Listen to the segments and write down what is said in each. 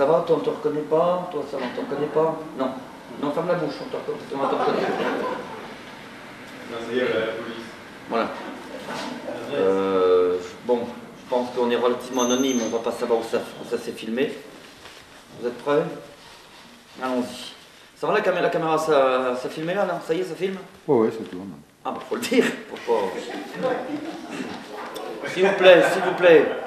Ça va, toi on te reconnaît pas Toi ça va, on te reconnaît pas Non. Non, ferme la bouche, on te reconnaît. On te reconnaît. Non, ça y est, la police. Voilà. Euh, bon, je pense qu'on est relativement anonyme, on va pas savoir où ça, où ça s'est filmé. Vous êtes prêts? Allons-y. Ça va la caméra, la caméra ça, ça filmé là, là? Ça y est, ça filme? Ouais, ouais, ça tourne. Ah bah faut le dire, pourquoi? S'il vous plaît, s'il vous plaît.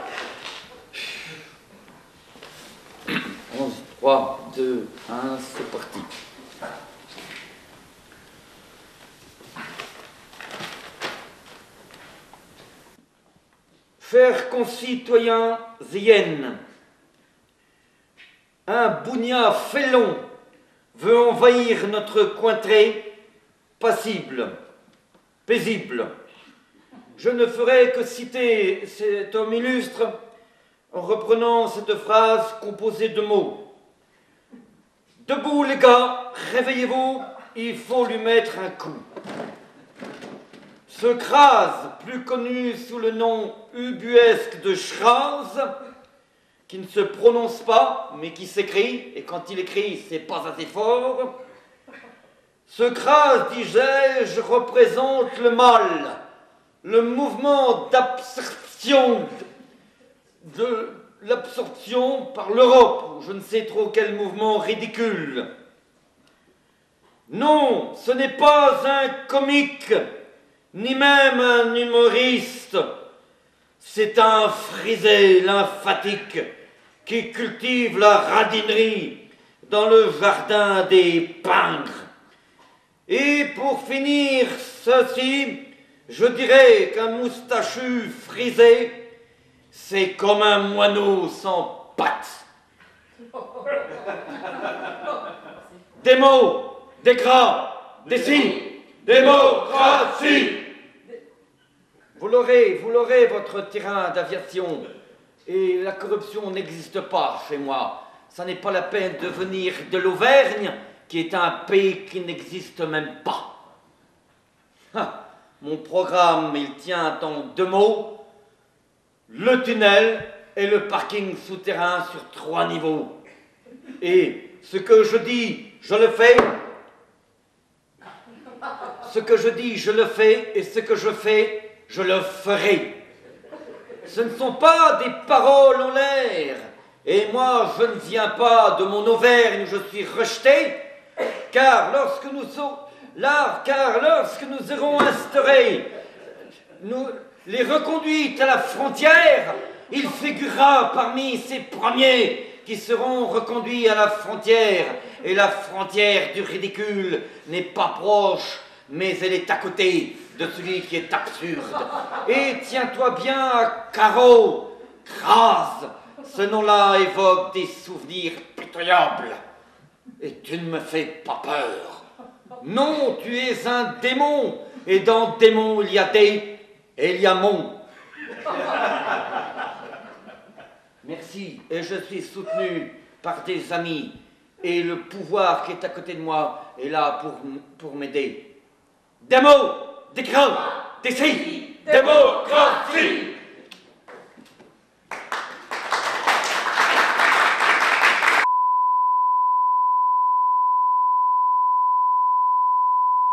3, 2, 1, c'est parti. Chers concitoyens hyènes, un bougnat félon veut envahir notre cointrée passible, paisible. Je ne ferai que citer cet homme illustre en reprenant cette phrase composée de mots. Debout les gars, réveillez-vous, il faut lui mettre un coup. Ce crase, plus connu sous le nom ubuesque de Schraz, qui ne se prononce pas, mais qui s'écrit, et quand il écrit, c'est pas assez fort. Ce crase, dis-je, représente le mal, le mouvement d'absorption de l'absorption par l'Europe, ou je ne sais trop quel mouvement ridicule. Non, ce n'est pas un comique, ni même un humoriste. C'est un frisé lymphatique qui cultive la radinerie dans le jardin des pingres. Et pour finir ceci, je dirais qu'un moustachu frisé, c'est comme un moineau sans pattes. Des mots, des gras, des signes, démocratie. Vous l'aurez, vous l'aurez, votre terrain d'aviation. Et la corruption n'existe pas chez moi. Ça n'est pas la peine de venir de l'Auvergne, qui est un pays qui n'existe même pas. Mon programme, il tient en deux mots. Le tunnel et le parking souterrain sur trois niveaux. Et ce que je dis, je le fais. Ce que je dis, je le fais. Et ce que je fais, je le ferai. Ce ne sont pas des paroles en l'air. Et moi, je ne viens pas de mon Auvergne où je suis rejeté, car lorsque nous sommes là, car lorsque nous aurons instauré nous, les reconduites à la frontière, il figurera parmi ces premiers qui seront reconduits à la frontière. Et la frontière du ridicule n'est pas proche, mais elle est à côté de celui qui est absurde. Et tiens-toi bien à Caro, crase. Ce nom-là évoque des souvenirs pitoyables. Et tu ne me fais pas peur. Non, tu es un démon. Et dans démon, il y a des et il y a mon. Merci. Et je suis soutenu par des amis. Et le pouvoir qui est à côté de moi est là pour, m'aider. Des mots, des crans, des démocratie